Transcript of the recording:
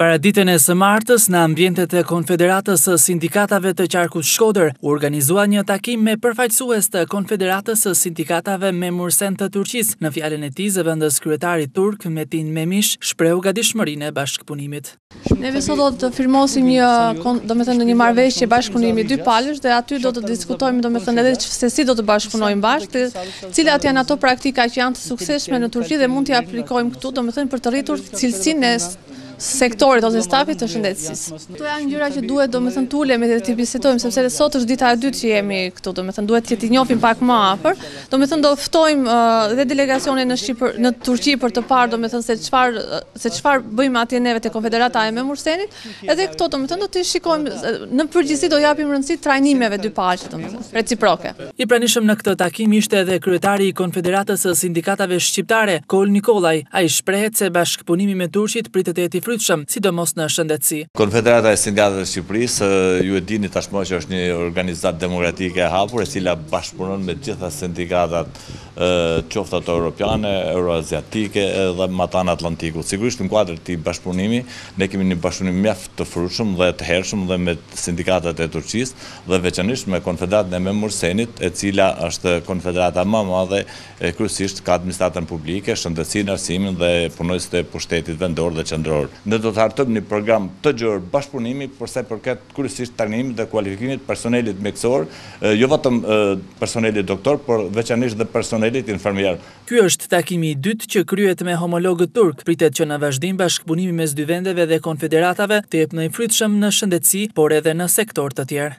Paraditen e së martës, në ambientet e Konfederatës së Sindikatave të Qarkut Shkodër, u organizua një takim me përfaqësues të Konfederatës së Sindikatave Memursen të Turqisë. Në fjalën e tij, zëvendëskryetari turk, Metin Memish, shprehu gatishmërinë e bashkëpunimit. Neve sot do të firmosim një, domethënë një marrëveshje bashkëpunimi dypalëshe dhe aty do të diskutojmë domethënë edhe që se si do të bashkëpunojmë bashkë, cilat janë ato praktika që janë të sukseshme në Turqi dhe mund t'i aplikojmë këtu, domethënë për të rritur cilësinë e sektorit ose stafit të shëndetësisë. Këto janë gjëra që duhet, domethënë, të ulemi dhe t'i bisedojmë, sepse dhe sot është dita e dytë që jemi këtu, domethënë, duhet që t'i njofim pak ma afër, domethënë, do ftojmë uh, dhe delegacionin në, në Turqi për të parë, domethënë, se çfarë uh, se çfarë bëjmë atje neve te Konfederata e Memursenit, edhe këto domethënë do të shikojmë, në përgjithësi do japim rëndësi trajnimeve dypalëshe domethënë, reciproke. I pranishëm në këtë takim ishte edhe kryetari i Konfederatës së Sindikatave Shqiptare, Kol Nikolaj, ai shprehet se bashkëpunimi me turqit pritet të jetë i frytshëm, sidomos në shëndetësi. Konfederata e Sindikatave të Shqipërisë, ju e dini tashmë që është një organizatë demokratike e hapur, e cila bashkëpunon me të gjitha sindikatat qoftë ato europiane, euroaziatike dhe matanë Atlantikut. Sigurisht në kuadër të këtij bashkëpunimi, ne kemi një bashkëpunim mjaft të frutshëm dhe të hershëm dhe me sindikatat e Turqisë dhe veçanërisht me Konfederatën e Memursenit, e cila është konfederata më e madhe e kryesisht ka administratën publike, shëndetësinë, arsimin dhe punonjësit e pushtetit vendor dhe qendror. Ne do të hartojmë një program të gjerë bashkëpunimi për sa i përket kryesisht trajnimit dhe kualifikimit të personelit mjekësor, jo vetëm personelit doktor, por veçanërisht dhe personelit infermier. Ky është takimi i dytë që kryhet me homologët turq. Pritet që në vazhdim bashkëpunimi mes dy vendeve dhe konfederatave të jetë më i frytshëm në shëndetësi, por edhe në sektorë të tjerë.